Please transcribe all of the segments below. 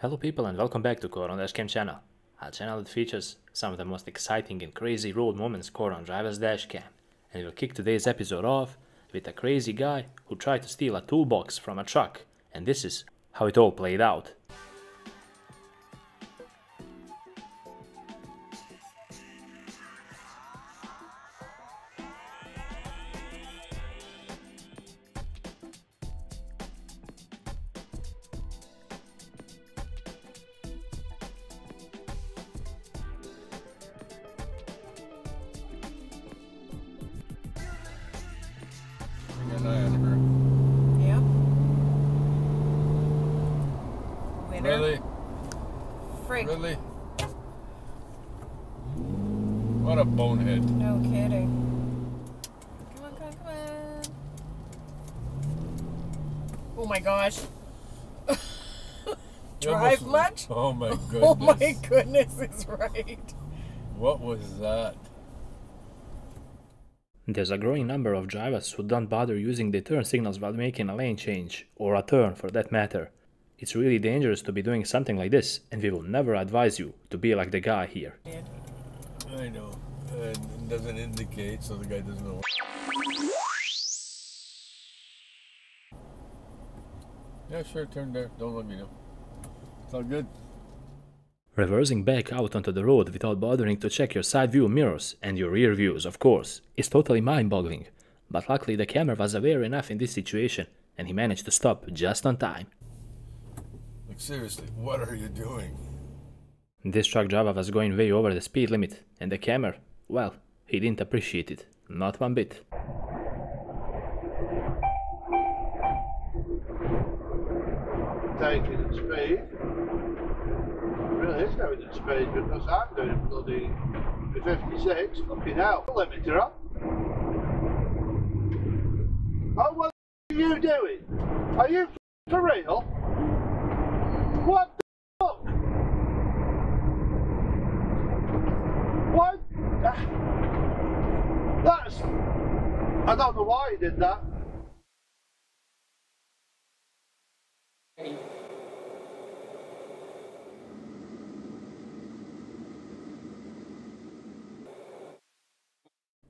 Hello people and welcome back to Caught on Dashcam channel, a channel that features some of the most exciting and crazy road moments caught on driver's dashcam. And we'll kick today's episode off with a crazy guy who tried to steal a toolbox from a truck, and this is how it all played out. Really? What a bonehead. No kidding. Come on, come on, come on. Oh my gosh. Drive almost- much? Oh, oh my goodness. Oh my goodness is right. What was that? There's a growing number of drivers who don't bother using the turn signals while making a lane change, or a turn for that matter. It's really dangerous to be doing something like this, and we will never advise you to be like the guy here. I know. And it doesn't indicate, so the guy doesn't know. Yeah, sure, turn there. Don't let me know. It's all good. Reversing back out onto the road without bothering to check your side view mirrors and your rear views, of course, is totally mind boggling. But luckily, the camera was aware enough in this situation, and he managed to stop just on time. Like, seriously, what are you doing? This truck driver was going way over the speed limit, and the camera, well, he didn't appreciate it, not one bit. taking at speed. Really is going at speed because I'm doing bloody 56, fucking hell. Limiter on. Oh, what are you doing? Are you for real? What the fuck? What? That's. I don't know why he did that.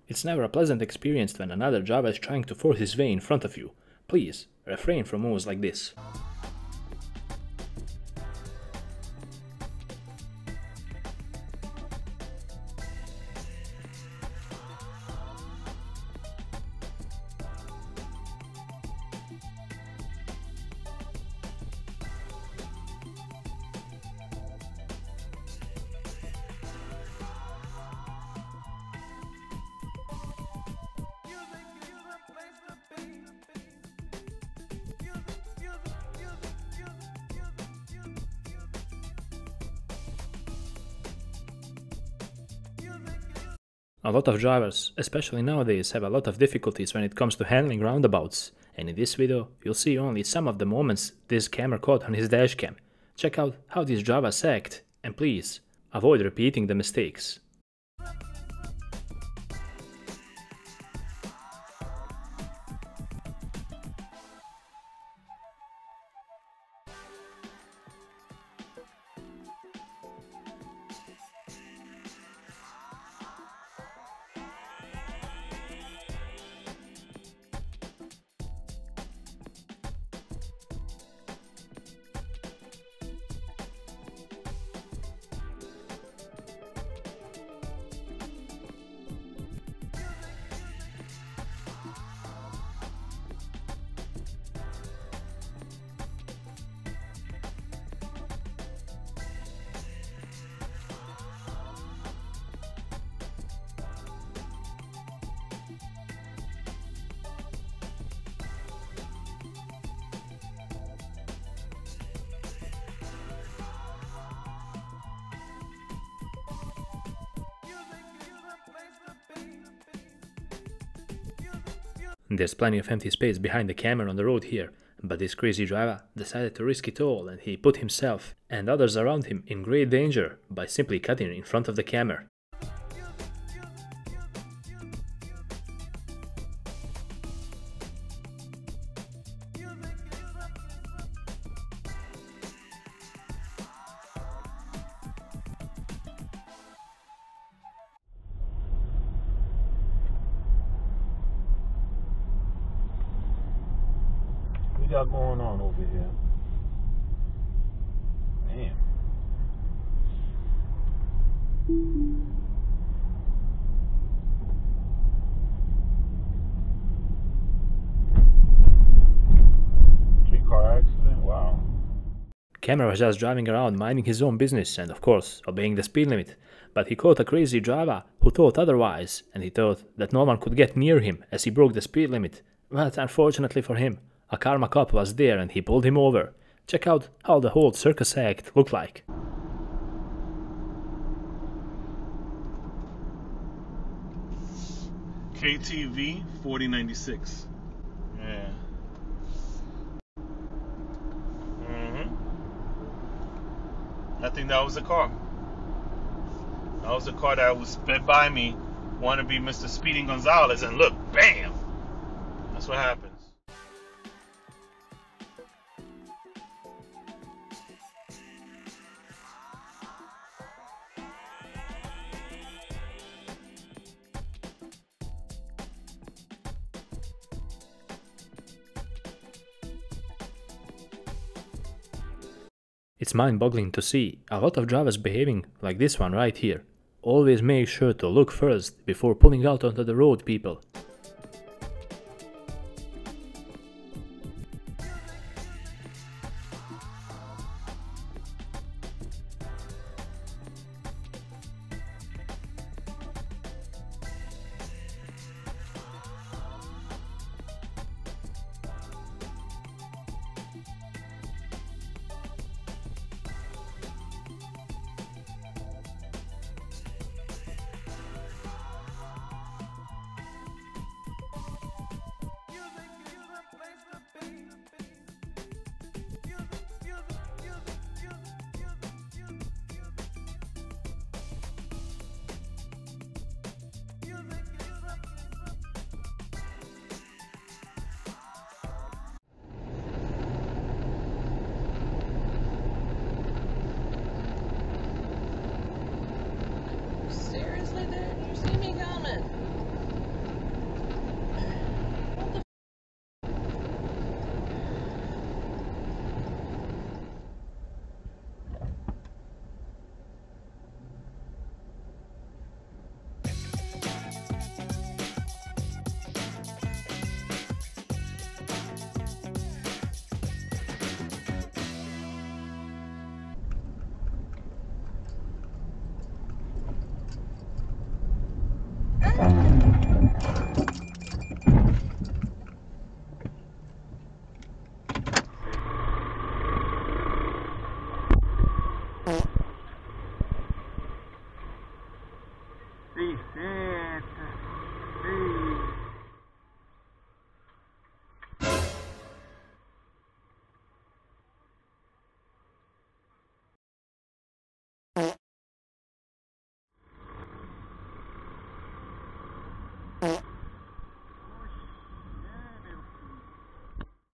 It's never a pleasant experience when another driver is trying to force his way in front of you. Please, refrain from moves like this. A lot of drivers, especially nowadays, have a lot of difficulties when it comes to handling roundabouts, and in this video you'll see only some of the moments this camera caught on his dashcam. Check out how these drivers act, and please, avoid repeating the mistakes. There's plenty of empty space behind the camera on the road here, but this crazy driver decided to risk it all and he put himself and others around him in great danger by simply cutting in front of the camera. Got going on over here? Damn. Three car accident? Wow. Cameron was just driving around minding his own business and, of course, obeying the speed limit. But he caught a crazy driver who thought otherwise, and he thought that no one could get near him as he broke the speed limit. But unfortunately for him, a karma cop was there and he pulled him over. Check out how the whole circus act looked like. KTV 4096. Yeah. hmm I think that was the car. That was the car that was sped by me, to be Mr. Speeding Gonzalez, and look, bam! That's what happens. It's mind boggling to see a lot of drivers behaving like this one right here. Always make sure to look first before pulling out onto the road, people.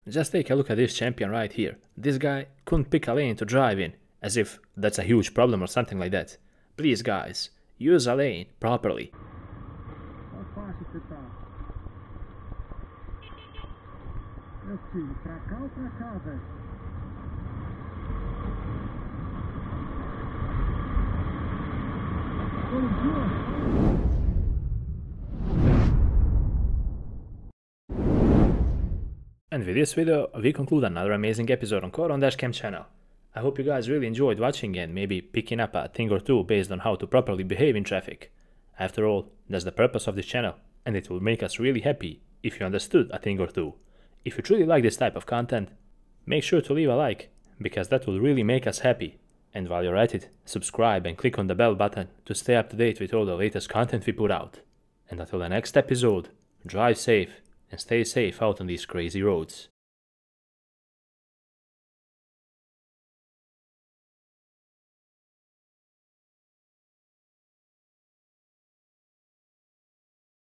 Just take a look at this champion right here. This guy couldn't pick a lane to drive in, as if that's a huge problem or something like that. Please guys, use a lane properly. And with this video, we conclude another amazing episode on Caught on Dashcam channel. I hope you guys really enjoyed watching and maybe picking up a thing or two based on how to properly behave in traffic. After all, that's the purpose of this channel, and it will make us really happy if you understood a thing or two. If you truly like this type of content, make sure to leave a like, because that will really make us happy. And while you're at it, subscribe and click on the bell button to stay up to date with all the latest content we put out. And until the next episode, drive safe and stay safe out on these crazy roads.